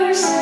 yours.